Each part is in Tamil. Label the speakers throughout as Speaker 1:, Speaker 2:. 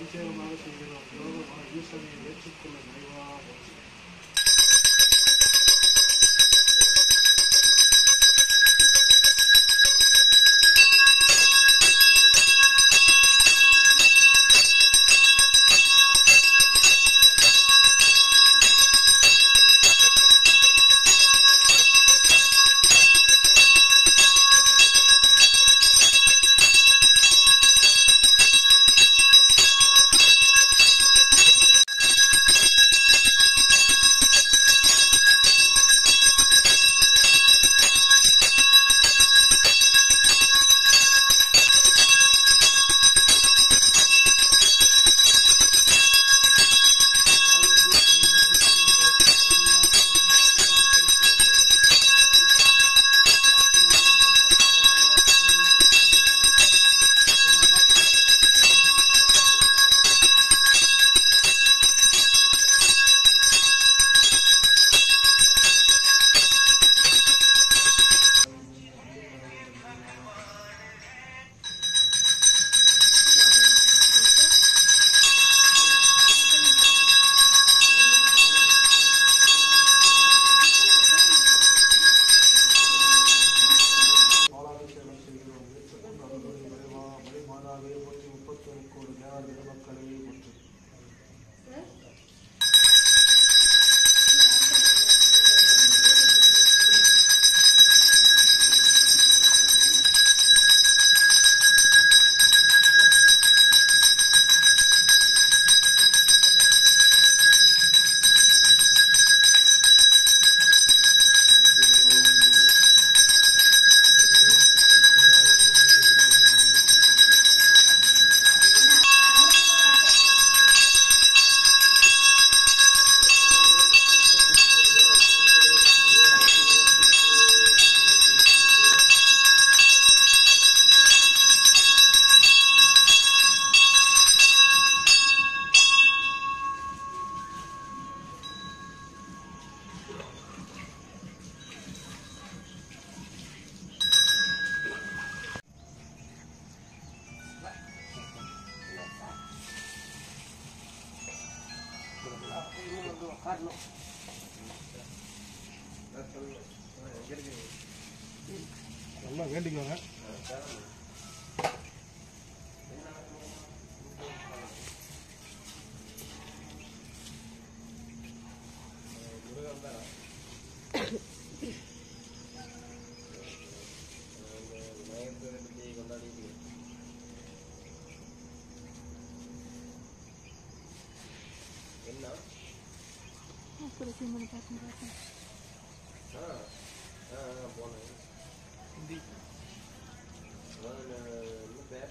Speaker 1: విజయం మానసీయులు యోగ ఈశ్వరి
Speaker 2: నేర్చుకున్న దైవాలు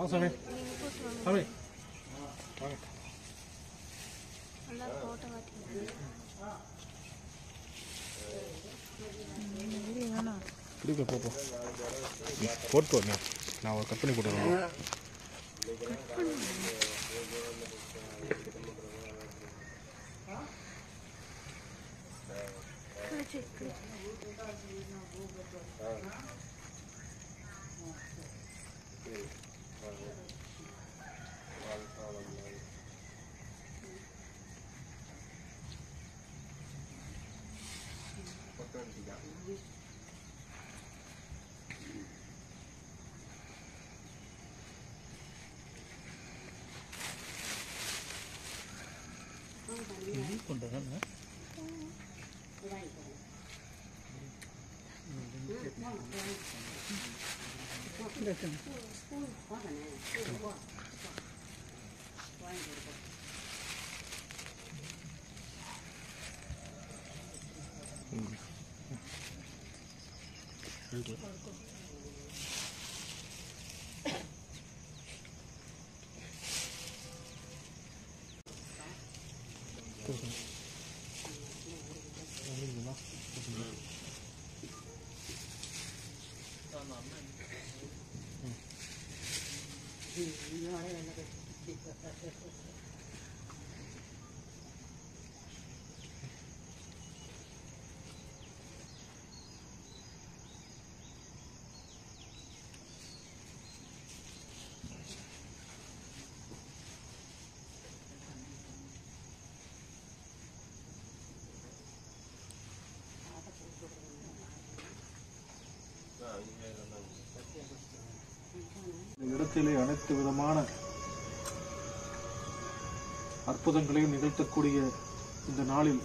Speaker 2: ஆ சாமி சாமி இதுக்கு போப்போம் போட்டு போங்க நான் ஒரு கட் பண்ணி போட்டுருவேன் Thank you. 그리고 そうそ இந்த இடத்திலே அனைத்து விதமான அற்புதங்களையும் நிகழ்த்தக்கூடிய இந்த நாளில்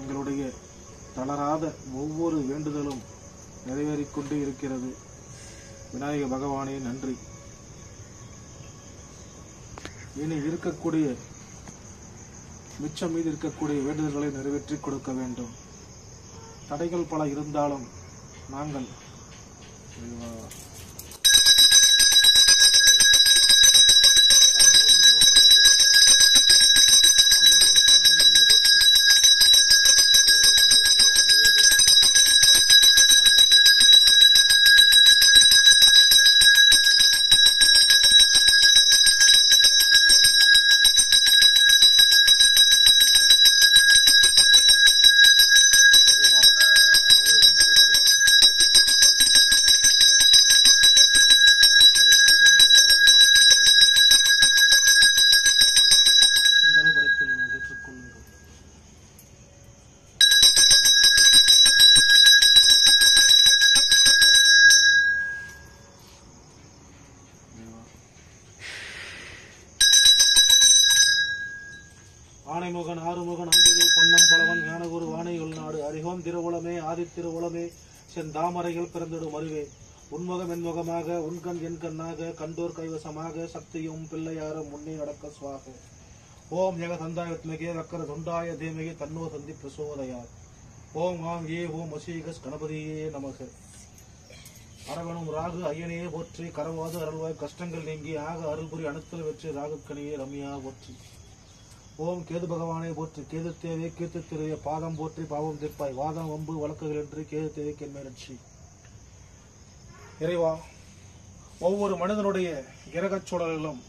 Speaker 2: எங்களுடைய தளராத ஒவ்வொரு வேண்டுதலும் நிறைவேறிக் கொண்டே இருக்கிறது. விநாயக பகவானே நன்றி. இனி இருக்கக்கூடிய மிச்சம் மீது இருக்கக்கூடிய வேண்டுதல்களை நிறைவேற்றி கொடுக்க வேண்டும். தடைகள் பல இருந்தாலும் நாங்கள் இறைவா, சுண்டல் ஆனைமுகன் ஆறுமுகன் அம்பிகை பொன்னம் பலவன் ஞானகுரு வானை உள்நாடு அரிகோம் திருவுளமே ஆதித்திருவுளமே செந்தாமரைகள் பிறந்திடும் அறிவே உன்முகம் என்முகமாக உன்கண் என் கண்ணாக கண்டோர் கைவசமாக சக்தியும் பிள்ளையாரும் முன்னே நடக்க சுவாக. ஓம் ஜெக தந்தாயத்மகே வக்கர தொண்டாய தேமகே தன்னோ சந்தி பிரசோதயார் ஓம் ஆம் ஏ ஓம் வசீகஸ் கணபதியே நமக. அரவணும் ராகு ஐயனையே போற்றி கரவாது அருள்வாய் கஷ்டங்கள் நீங்கி ஆக அருள்புரி அணுத்தல் வெற்றி ராகுக்கணியே ரம்யா போற்றி. ஓம் கேது பகவானை போற்றி கேது தேவை கீர்த்தி திருவே பாதம் போற்றி பாவம் தீர்ப்பாய். வாதம் வம்பு வழக்குகள் என்று கேது தேவை கென்மேலட்சி இறைவா ஒவ்வொரு மனிதனுடைய கிரகச் சூழலிலும்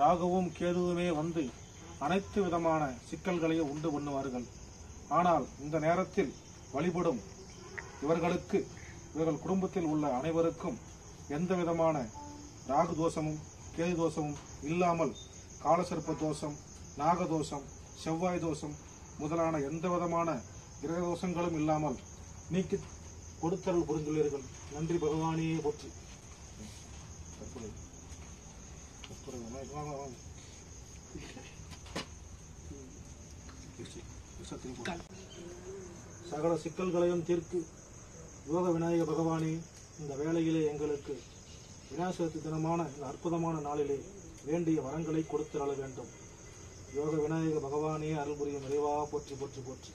Speaker 2: ராகுவும் கேதுவுமே வந்து அனைத்து விதமான சிக்கல்களையும் உண்டு பண்ணுவார்கள். ஆனால் இந்த நேரத்தில் வழிபடும் இவர்களுக்கு இவர்கள் குடும்பத்தில் உள்ள அனைவருக்கும் எந்த விதமான ராகு தோஷமும் கேது தோஷமும் இல்லாமல் காலசர்ப்ப தோஷம் நாகதோஷம் செவ்வாய் தோஷம் முதலான எந்த விதமான கிரக தோஷங்களும் இல்லாமல் நீக்கி கொடுத்தருள் புரிந்துள்ளீர்கள். நன்றி பகவானே போற்றி. சகல சிக்கல்களையும் தீர்க்கு யோக விநாயக பகவானே இந்த வேளையிலே எங்களுக்கு விநாயகர் தினமான இந்த அற்புதமான நாளிலே வேண்டிய வரங்களை கொடுத்தரள வேண்டும். யோக விநாயக பகவானே அருள் புரியும் நிறைவா போற்றி போற்றி போற்றி.